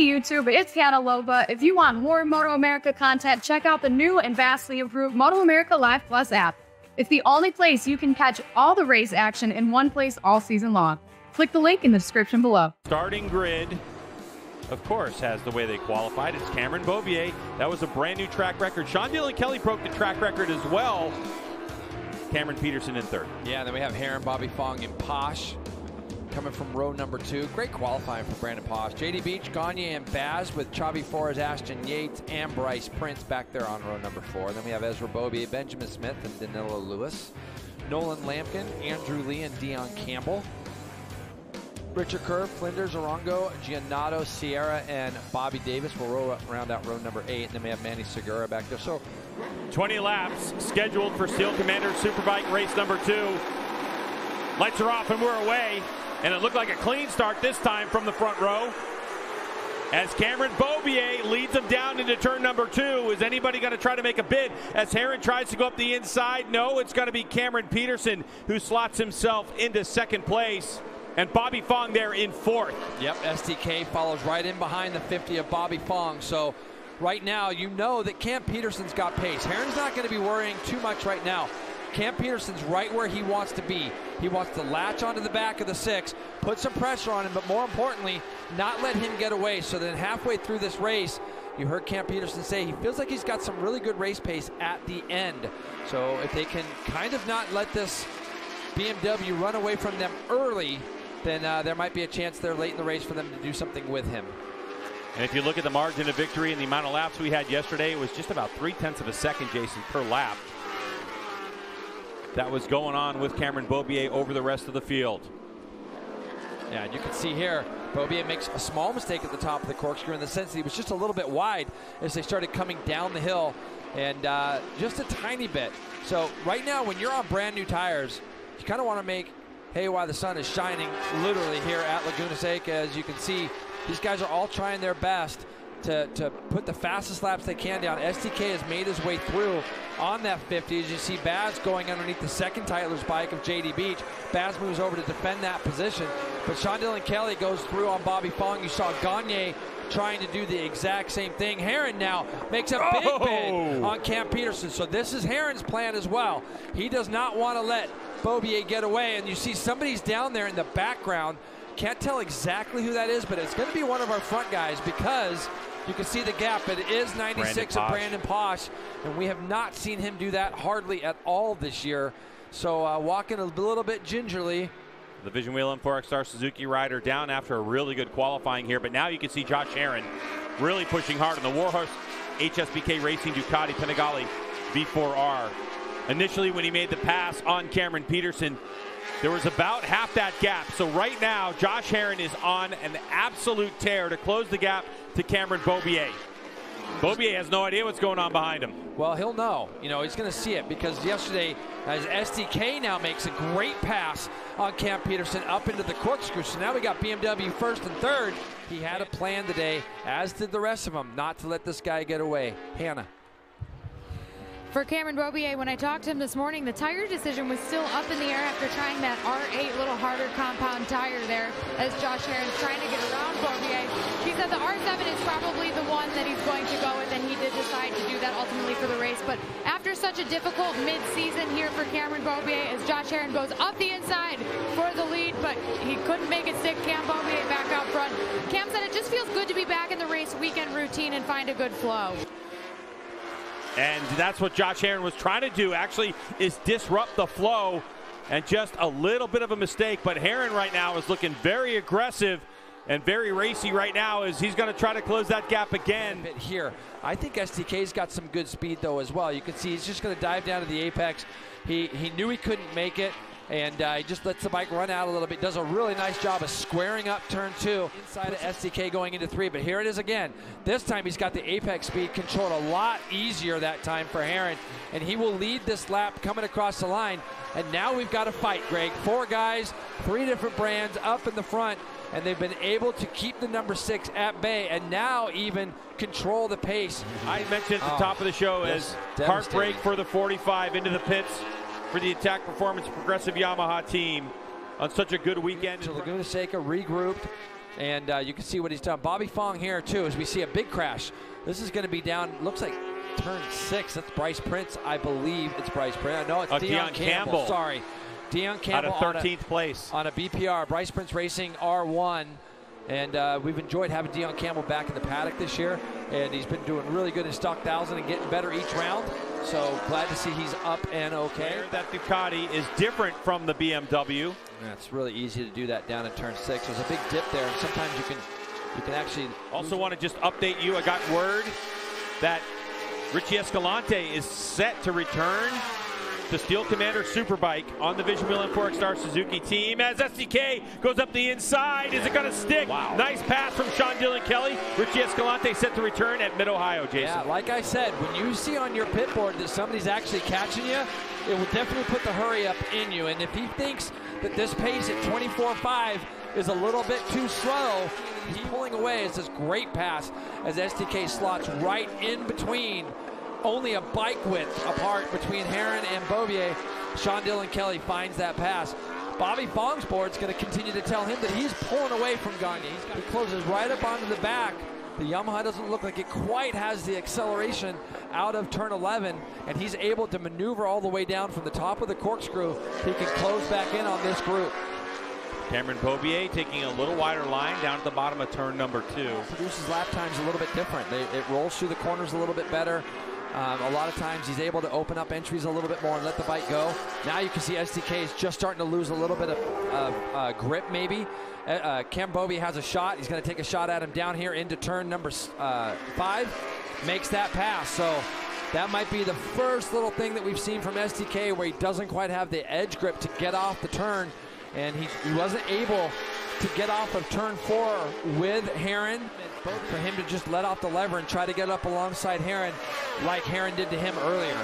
Hey YouTube, it's Hannah Loba. If you want more Moto America content, check out the new and vastly improved Moto America Live Plus app. It's the only place you can catch all the race action in one place all season long. Click the link in the description below. Starting grid, of course, has the way they qualified. It's Cameron Beaubier. That was a brand new track record. Sean Dylan Kelly broke the track record as well. Cameron Petersen in third. Yeah, and then we have Herrin, Bobby Fong, and Paasch coming from row number two. Great qualifying for Brandon Paasch. JD Beach, Gagne, and Baz with Xavi Fores, Ashton Yates, and Bryce Prince back there on row number four. Then we have Ezra Beaubier, Benjamin Smith, and Danilo Lewis. Nolan Lampkin, Andrew Lee, and Dion Campbell. Richard Kerr, Flinders, Arango, Giannato, Sierra, and Bobby Davis will roll round out row number eight. And then we have Manny Segura back there. So 20 laps scheduled for Steel Commander Superbike race number two. Lights are off and we're away. And it looked like a clean start this time from the front row. As Cameron Beaubier leads him down into turn number two. Is anybody going to try to make a bid as Herrin tries to go up the inside? No, it's going to be Cameron Petersen who slots himself into second place. And Bobby Fong there in fourth. Yep, SDK follows right in behind the 50 of Bobby Fong. So right now, you know that Cam Petersen's got pace. Herrin's not going to be worrying too much right now. Cam Petersen's right where he wants to be. He wants to latch onto the back of the six, put some pressure on him, but more importantly, not let him get away. So then halfway through this race, you heard Cam Petersen say he feels like he's got some really good race pace at the end. So if they can kind of not let this BMW run away from them early, then uh, there might be a chance there late in the race for them to do something with him. And if you look at the margin of victory and the amount of laps we had yesterday, it was just about three tenths of a second, Jason, per lap that was going on with Cameron Beaubier over the rest of the field. Yeah, and you can see here, Beaubier makes a small mistake at the top of the corkscrew in the sense that he was just a little bit wide as they started coming down the hill, and uh, just a tiny bit. So right now, when you're on brand new tires, you kind of want to make hay while the sun is shining, literally here at Laguna Seca. As you can see, these guys are all trying their best to, to put the fastest laps they can down. SDK has made his way through on that 50. As you see Baz going underneath the second Tyler's bike of JD Beach. Baz moves over to defend that position. But Sean Dylan Kelly goes through on Bobby Fong. You saw Gagne trying to do the exact same thing. Herrin now makes a big oh. bid on Cam Petersen. So this is Herrin's plan as well. He does not want to let Beaubier get away. And you see somebody's down there in the background. Can't tell exactly who that is, but it's going to be one of our front guys because you can see the gap. It is 96 of Brandon Paasch, and we have not seen him do that hardly at all this year. So uh, walking a little bit gingerly. The Vision Wheel and 4XR Suzuki rider down after a really good qualifying here, but now you can see Josh Herrin really pushing hard on the Warhorse HSBK Racing Ducati Panigale V4R. Initially, when he made the pass on Cameron Petersen, there was about half that gap. So right now, Josh Herrin is on an absolute tear to close the gap to Cameron Beaubier. Beaubier has no idea what's going on behind him. Well, he'll know. You know, he's going to see it because yesterday, as SDK now makes a great pass on Cam Petersen up into the corkscrew. So now we got BMW first and third. He had a plan today, as did the rest of them, not to let this guy get away. Hannah for Cameron Beaubier. When I talked to him this morning, the tire decision was still up in the air after trying that R8 little harder compound tire there as Josh Herrin's trying to get around Beaubier. He said the R7 is probably the one that he's going to go with, and he did decide to do that ultimately for the race. But after such a difficult mid-season here for Cameron Beaubier, as Josh Herrin goes up the inside for the lead, but he couldn't make it stick. Cam Beaubier back out front. Cam said it just feels good to be back in the race weekend routine and find a good flow. And that's what Josh Herrin was trying to do, actually, is disrupt the flow. And just a little bit of a mistake. But Herrin right now is looking very aggressive and very racy right now as he's going to try to close that gap again. Here, I think SDK's got some good speed though as well. You can see he's just going to dive down to the apex. He he knew he couldn't make it and uh, he just lets the bike run out a little bit. Does a really nice job of squaring up turn two inside of SDK going into three. But here it is again. This time he's got the apex speed controlled a lot easier that time for Herrin, and he will lead this lap coming across the line. And now we've got a fight, Greg. Four guys, three different brands up in the front and they've been able to keep the number six at bay and now even control the pace. I mentioned at the oh, top of the show as heartbreak for the 45 into the pits for the Attack Performance Progressive Yamaha team on such a good weekend. To Laguna Seca regrouped. And uh, you can see what he's done. Bobby Fong here, too, as we see a big crash. This is going to be down, looks like turn six. That's Bryce Prince, I believe it's Bryce Prince. No, it's uh, Dion, Deion Campbell. Campbell. Sorry. Dion Campbell Out of 13th on a, place. on a BPR. Bryce Prince Racing R1. And uh, we've enjoyed having Dion Campbell back in the paddock this year. And he's been doing really good in stock thousand and getting better each round. So glad to see he's up and okay. That Ducati is different from the BMW. Yeah, it's really easy to do that down in turn six. There's a big dip there, and sometimes you can you can actually Also want to just update you. I got word that Richie Escalante is set to return to Steel Commander Superbike on the Vision Wheel M4 ECSTAR Suzuki team as SDK goes up the inside. Is it going to stick? Wow. Nice pass from Sean Dylan Kelly. Richie Escalante set to return at Mid Ohio, Jason. Yeah, like I said, when you see on your pit board that somebody's actually catching you, it will definitely put the hurry up in you. And if he thinks that this pace at 24.5 is a little bit too slow, he's pulling away. It's this great pass as SDK slots right in between. Only a bike width apart between Herrin and Beaubier. Sean Dylan Kelly finds that pass. Bobby Fong's board's going to continue to tell him that he's pulling away from Gagne. He closes right up onto the back. The Yamaha doesn't look like it quite has the acceleration out of turn 11, and he's able to maneuver all the way down from the top of the corkscrew. He can close back in on this group. Cameron Beaubier taking a little wider line down at the bottom of turn number two. Produces lap times a little bit different. They, it rolls through the corners a little bit better. Um, a lot of times he's able to open up entries a little bit more and let the bike go. Now you can see SDK is just starting to lose a little bit of, of uh, grip maybe. Uh, uh, has a shot. He's going to take a shot at him down here into turn number uh, five. Makes that pass. So that might be the first little thing that we've seen from SDK where he doesn't quite have the edge grip to get off the turn. And he, he wasn't able to get off of turn four with Herrin for him to just let off the lever and try to get up alongside Herrin like Herrin did to him earlier.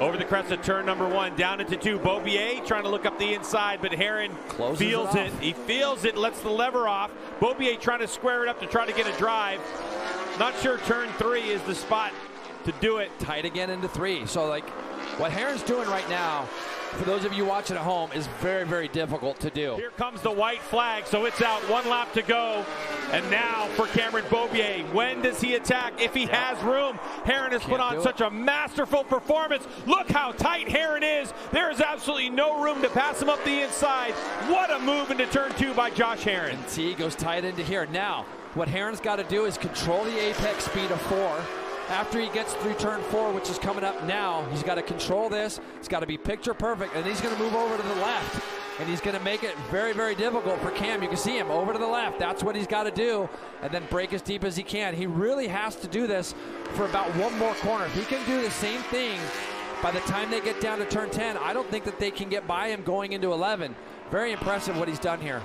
Over the crest of turn number one, down into two. Beaubier trying to look up the inside, but Herrin Closes feels it it. He feels it, lets the lever off. Beaubier trying to square it up to try to get a drive. Not sure turn three is the spot to do it. Tight again into three. So, like, what Herrin's doing right now, for those of you watching at home, is very, very difficult to do. Here comes the white flag, so it's out. One lap to go. And now for Cameron Beaubier. When does he attack? If he has room. Herrin has put Can't on such it. a masterful performance. Look how tight Herrin is. There is absolutely no room to pass him up the inside. What a move into turn two by Josh Herrin. And see, he goes tight into here. Now, what Herrin's got to do is control the apex speed of four. After he gets through turn four, which is coming up now, he's got to control this. It's got to be picture perfect, and he's going to move over to the left. And he's going to make it very, very difficult for Cam. You can see him over to the left. That's what he's got to do, and then brake as deep as he can. He really has to do this for about one more corner. If he can do the same thing by the time they get down to turn 10, I don't think that they can get by him going into 11. Very impressive what he's done here.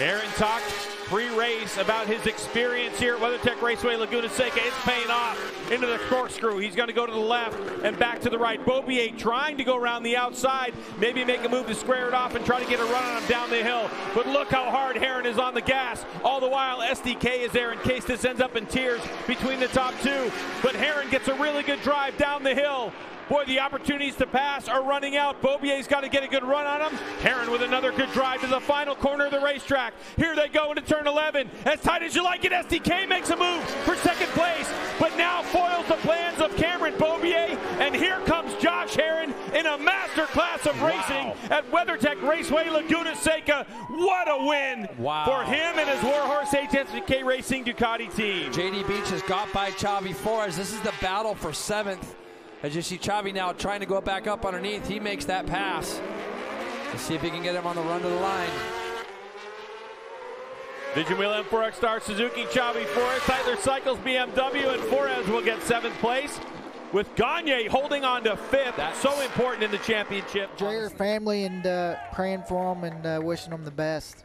Herrin talked pre-race about his experience here at WeatherTech Raceway Laguna Seca. It's paying off into the corkscrew. He's going to go to the left and back to the right. Beaubier trying to go around the outside, maybe make a move to square it off and try to get a run on him down the hill. But look how hard Herrin is on the gas. All the while, SDK is there in case this ends up in tears between the top two. But Herrin gets a really good drive down the hill. Boy, the opportunities to pass are running out. Beaubier's got to get a good run on him. Herrin with another good drive to the final corner of the racetrack. Here they go into turn 11. As tight as you like it, SDK makes a move for second place, but now foils the plans of Cameron Beaubier. And here comes Josh Herrin in a master class of racing at WeatherTech Raceway Laguna Seca. What a win Wow. for him and his Warhorse HSBK Racing Ducati team. JD Beach has got by Xavi Fores. This is the battle for seventh. As you see Xavi now trying to go back up underneath, he makes that pass. Let's see if he can get him on the run to the line. Vision Wheel M4 ECSTAR Suzuki, Xavi Fores, Tyler Cycles, BMW, and Fores will get seventh place. With Gagne holding on to fifth. That's so important in the championship. Enjoy your family and uh, praying for them and uh, wishing them the best.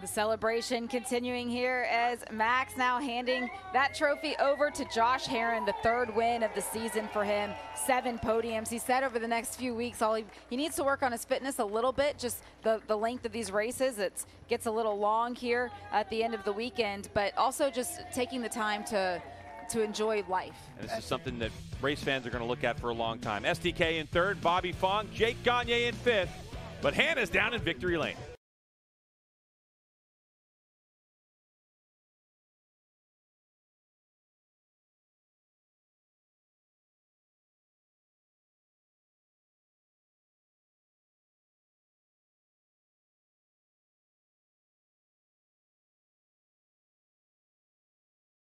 The celebration continuing here as Max now handing that trophy over to Josh Herrin, the third win of the season for him. Seven podiums. He said over the next few weeks, all he, he needs to work on his fitness a little bit, just the, the length of these races. It gets a little long here at the end of the weekend, but also just taking the time to to enjoy life. And this is something that race fans are going to look at for a long time. SDK in third, Bobby Fong, Jake Gagne in fifth, but Hannah's down in victory lane.